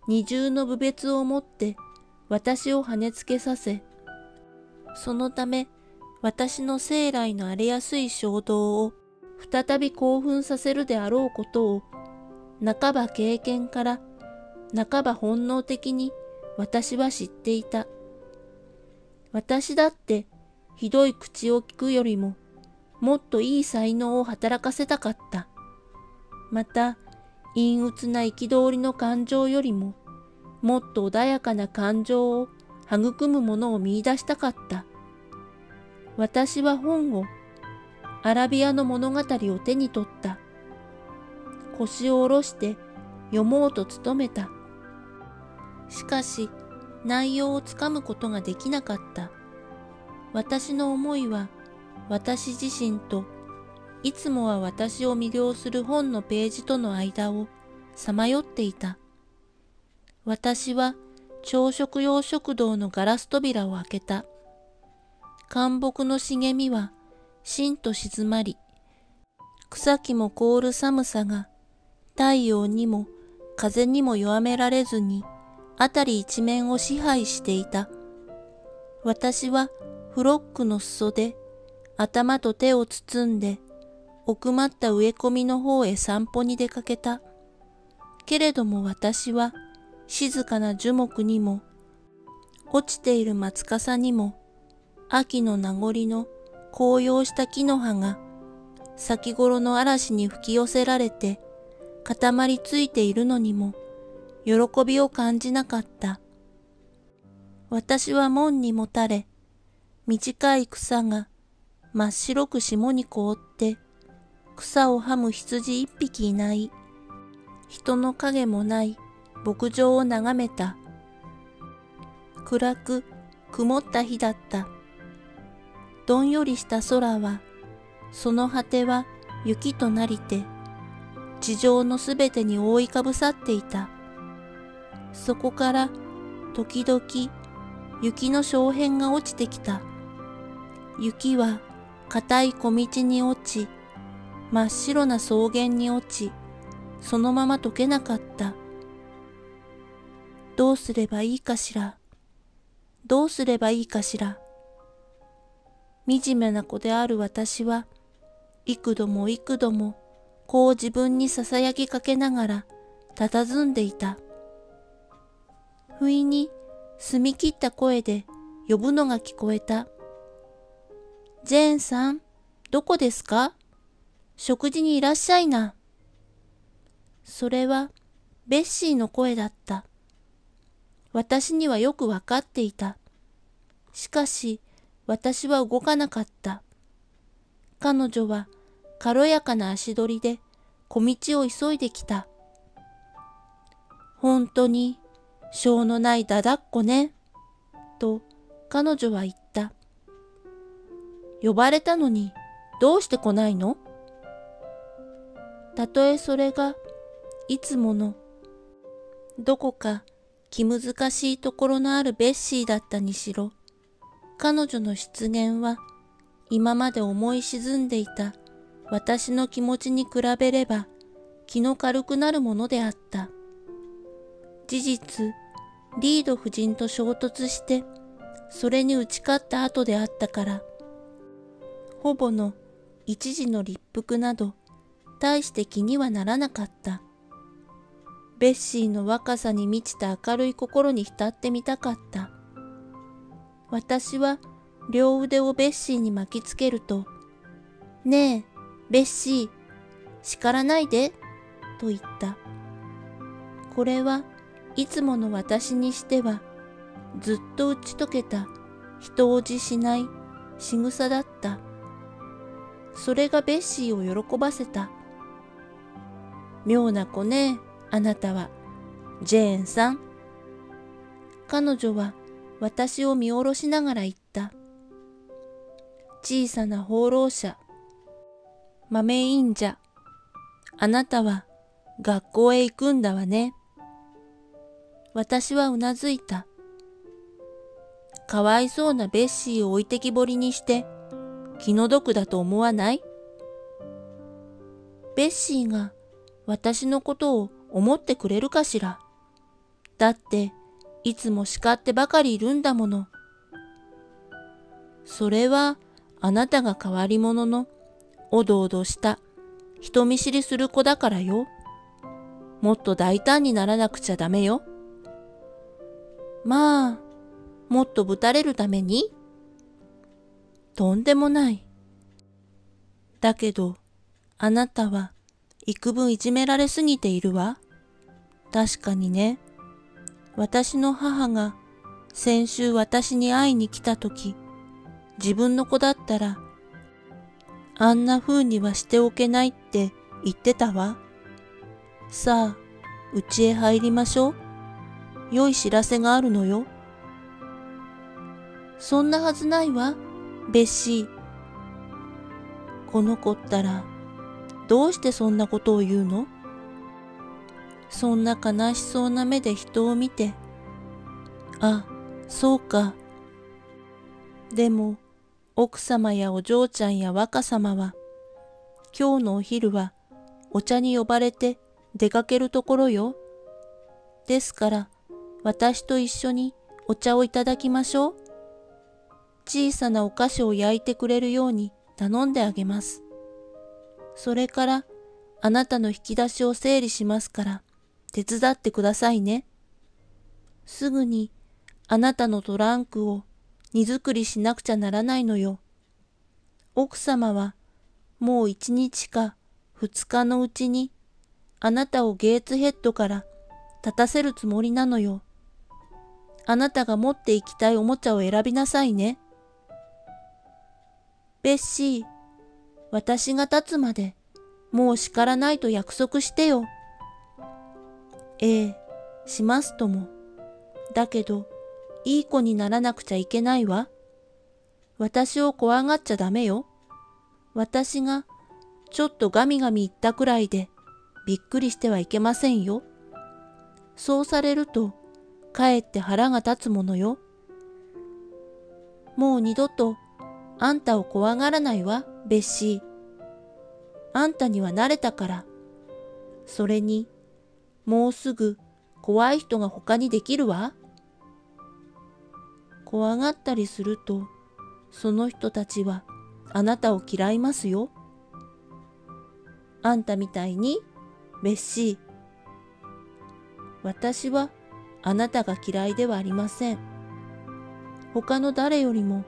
二重の部別を持って私を跳ねつけさせ、そのため私の生来の荒れやすい衝動を再び興奮させるであろうことを、半ば経験から半ば本能的に私は知っていた。私だってひどい口を聞くよりももっといい才能を働かせたかった。また、陰鬱な憤りの感情よりも、もっと穏やかな感情を育むものを見出したかった。私は本を、アラビアの物語を手に取った。腰を下ろして読もうと努めた。しかし、内容をつかむことができなかった。私の思いは、私自身といつもは私を魅了する本のページとの間をさまよっていた。私は朝食用食堂のガラス扉を開けた。干木の茂みはしんと静まり、草木も凍る寒さが太陽にも風にも弱められずに、辺り一面を支配していた。私はフロックの裾で頭と手を包んで奥まった植え込みの方へ散歩に出かけた。けれども私は静かな樹木にも落ちている松笠にも秋の名残の紅葉した木の葉が先頃の嵐に吹き寄せられて固まりついているのにも喜びを感じなかった。私は門にもたれ、短い草が真っ白く霜に凍って草をはむ羊一匹いない人の影もない牧場を眺めた。暗く曇った日だった。どんよりした空は、その果ては雪となりて、地上のすべてに覆いかぶさっていた。そこから時々雪の小片が落ちてきた。雪は硬い小道に落ち、真っ白な草原に落ち、そのまま溶けなかった。どうすればいいかしら？どうすればいいかしら？惨めな子である私は、幾度も幾度も、こう自分に囁きかけながら、佇んでいた。不意に、澄み切った声で呼ぶのが聞こえた。ジェーンさん、どこですか？食事にいらっしゃいな。それは、ベッシーの声だった。私にはよくわかっていた。しかし、私は動かなかった。彼女は軽やかな足取りで小道を急いできた。本当に、しょうのないだだっこね。と彼女は言った。呼ばれたのにどうして来ないの？たとえそれがいつものどこか気難しいところのあるベッシーだったにしろ、彼女の出現は今まで思い沈んでいた私の気持ちに比べれば気の軽くなるものであった。事実、リード夫人と衝突して、それに打ち勝った後であったから、ほぼの一時の立腹など、大して気にはならなかった。ベッシーの若さに満ちた明るい心に浸ってみたかった。私は両腕をベッシーに巻きつけると、ねえ、ベッシー、叱らないで、と言った。これはいつもの私にしては、ずっと打ち解けた人を辞しない仕草だった。それがベッシーを喜ばせた。妙な子ね、あなたは、ジェーンさん。彼女は私を見下ろしながら言った。小さな放浪者、豆忍者、あなたは学校へ行くんだわね。私はうなずいた。かわいそうなベッシーを置いてきぼりにして気の毒だと思わない？ベッシーが私のことを思ってくれるかしら？だって、いつも叱ってばかりいるんだもの。それは、あなたが変わり者の、おどおどした、人見知りする子だからよ。もっと大胆にならなくちゃダメよ。まあ、もっとぶたれるために？とんでもない。だけど、あなたは、幾分いじめられすぎているわ。確かにね。私の母が先週私に会いに来た時、自分の子だったら、あんな風にはしておけないって言ってたわ。さあ、家へ入りましょう。良い知らせがあるのよ。そんなはずないわ、ベッシー。この子ったら、どうしてそんなことを言うの？そんな悲しそうな目で人を見て、あ、そうか。でも、奥様やお嬢ちゃんや若様は、今日のお昼はお茶に呼ばれて出かけるところよ。ですから私と一緒にお茶をいただきましょう。小さなお菓子を焼いてくれるように頼んであげます。それからあなたの引き出しを整理しますから手伝ってくださいね。すぐにあなたのトランクを荷造りしなくちゃならないのよ。奥様はもう一日か二日のうちにあなたをゲーツヘッドから立たせるつもりなのよ。あなたが持っていきたいおもちゃを選びなさいね。ベッシー、私が立つまでもう叱らないと約束してよ。ええ、しますとも。だけど、いい子にならなくちゃいけないわ。私を怖がっちゃダメよ。私がちょっとガミガミ言ったくらいでびっくりしてはいけませんよ。そうされるとかえって腹が立つものよ。もう二度とあんたを怖がらないわ、ベッシー。あんたには慣れたから。それに、もうすぐ怖い人が他にできるわ。怖がったりすると、その人たちはあなたを嫌いますよ。あんたみたいに、ベッシー。私はあなたが嫌いではありません。他の誰よりも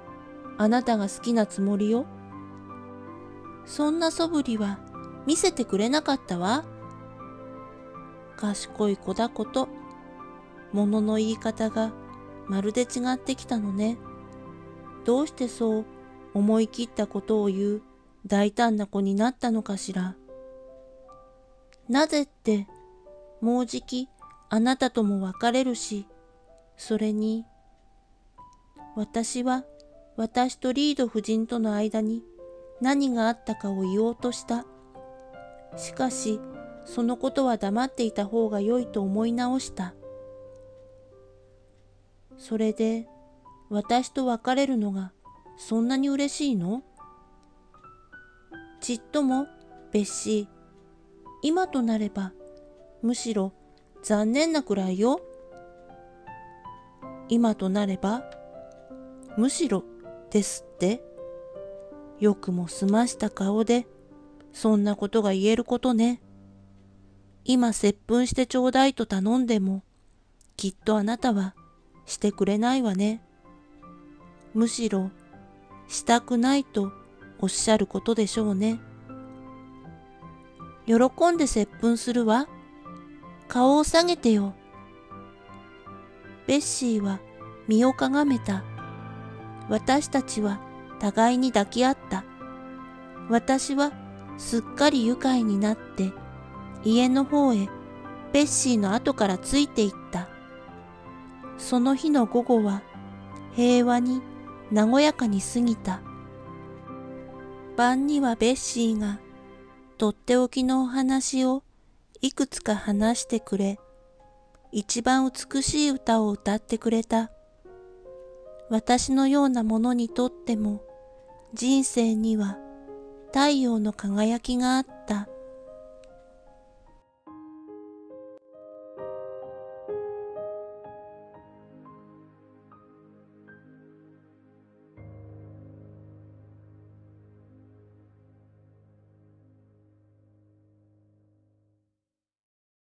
あなたが好きなつもりよ。そんな素振りは見せてくれなかったわ。賢い子だこと、物の言い方がまるで違ってきたのね。どうしてそう思い切ったことを言う大胆な子になったのかしら。なぜって、もうじきあなたとも別れるし、それに、私は私とリード夫人との間に何があったかを言おうとした。しかし、そのことは黙っていた方が良いと思い直した。それで、私と別れるのがそんなに嬉しいの？ちっとも、別紙、今となれば、むしろ残念なくらいよ。今となれば、むしろですって。よくも済ました顔で、そんなことが言えることね。今接吻してちょうだいと頼んでも、きっとあなたはしてくれないわね。むしろ、したくないとおっしゃることでしょうね。喜んで接吻するわ。顔を下げてよ。ベッシーは身をかがめた。私たちは互いに抱き合った。私はすっかり愉快になって家の方へベッシーの後からついていった。その日の午後は平和に和やかに過ぎた。晩にはベッシーがとっておきのお話をいくつか話してくれ、一番美しい歌を歌ってくれた。私のようなものにとっても人生には太陽の輝きがあった。